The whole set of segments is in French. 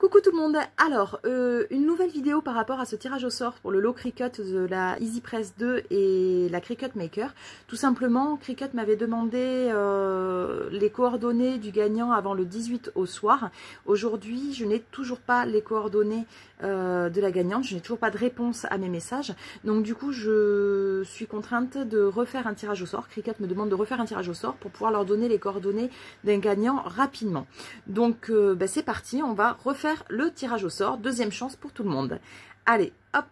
Coucou tout le monde Alors, euh, une nouvelle vidéo par rapport à ce tirage au sort pour le lot Cricut de la Easy Press 2 et la Cricut Maker. Tout simplement, Cricut m'avait demandé euh, les coordonnées du gagnant avant le 18 au soir. Aujourd'hui, je n'ai toujours pas les coordonnées euh, de la gagnante, je n'ai toujours pas de réponse à mes messages. Donc du coup, je suis contrainte de refaire un tirage au sort. Cricut me demande de refaire un tirage au sort pour pouvoir leur donner les coordonnées d'un gagnant rapidement. Donc ben, c'est parti, on va refaire le tirage au sort. Deuxième chance pour tout le monde. Allez, hop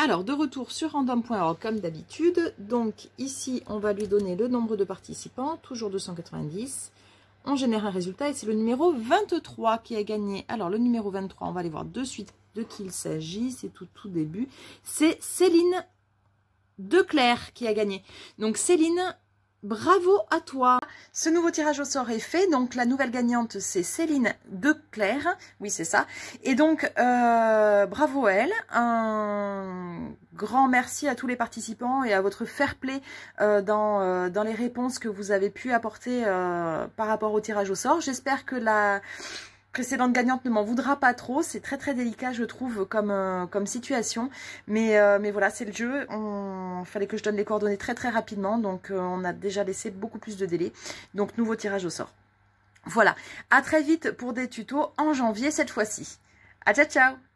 alors, de retour sur random.org comme d'habitude. Donc, ici, on va lui donner le nombre de participants, toujours 290. On génère un résultat et c'est le numéro 23 qui a gagné. Alors, le numéro 23, on va aller voir de suite de qui il s'agit. C'est tout, tout début. C'est Céline Declerc qui a gagné. Donc, Céline, Bravo à toi. Ce nouveau tirage au sort est fait, donc la nouvelle gagnante c'est Céline Declerc, oui c'est ça, et donc euh, bravo à elle, un grand merci à tous les participants et à votre fair play euh, euh, dans les réponses que vous avez pu apporter par rapport au tirage au sort. J'espère que la précédente gagnante ne m'en voudra pas trop. C'est très très délicat, je trouve, comme, euh, comme situation. Mais, euh, mais voilà, c'est le jeu. Il fallait que je donne les coordonnées très très rapidement. Donc euh, on a déjà laissé beaucoup plus de délai. Donc nouveau tirage au sort. Voilà, à très vite pour des tutos en janvier cette fois-ci. À ciao ciao